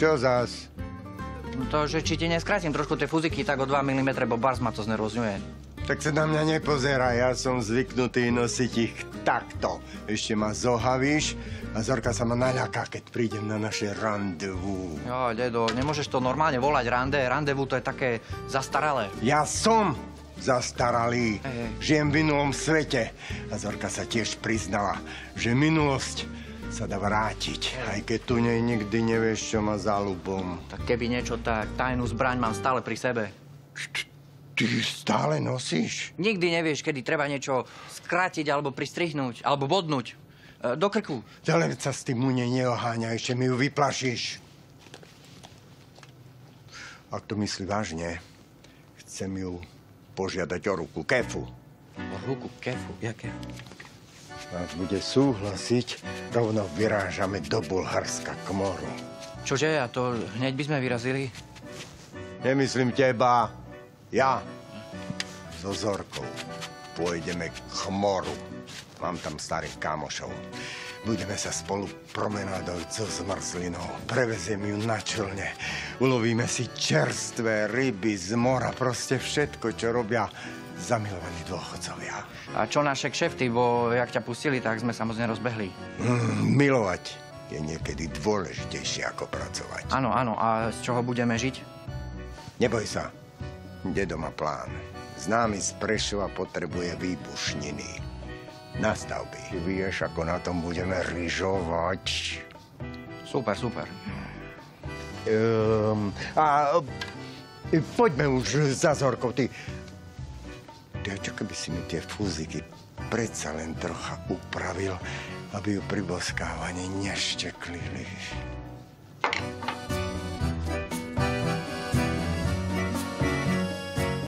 Čo zás? No To, že či ti neskrátim trošku tie fuziky, tak o 2 mm, bo bars ma to znervozňuje. Tak sa na mňa nepozeraj, ja som zvyknutý nosiť ich takto. Ešte ma zohavíš a Zorka sa ma naľaká, keď prídem na naše randevu. Jo, dedo, nemôžeš to normálne volať rande. Randevu to je také zastaralé. Ja som zastaralý, Hej, hej. žijem v minulom svete. A Zorka sa tiež priznala, že minulosť sa dá vrátiť, aj keď tu nej nikdy nevieš, čo má za ľubom. Tak keby niečo, tak tajnú zbraň mám stále pri sebe. Ty stále nosíš? Nikdy nevieš, kedy treba niečo skrátiť, alebo pristrihnúť, alebo bodnúť. E, do krku. Ale sa s tým mune neoháňa, ešte mi ju vyplašíš. Ak to myslí vážne, chcem ju požiadať o ruku kefu. O ruku, kefu, jaké? Ak bude súhlasiť, rovno vyrážame do Bulharska k moru. Čože, a to hneď by sme vyrazili? Nemyslím teba, ja so Zorkou pôjdeme k moru. Mám tam starých kamošov. Budeme sa spolu promenádovať so zmrzlinou. Preveziem ju na člne. Ulovíme si čerstvé ryby z mora. Proste všetko, čo robia zamilovaní dôchodcovia. A čo naše kšefty, bo jak ťa pustili, tak sme sa moc nerozbehli. Mm, milovať je niekedy dôležitejšie ako pracovať. Áno, áno, a z čoho budeme žiť? Neboj sa. Dedo má plán. Známy z Prešova potrebuje výbušniny. Na stavby. Vieš, ako na tom budeme ryžovať. Super, super. Um, a e, poďme už za Zorkou. Ty, ty a čo keby si mi tie fúziky predsa len trocha upravil, aby ju pri boskávaní nešteklili.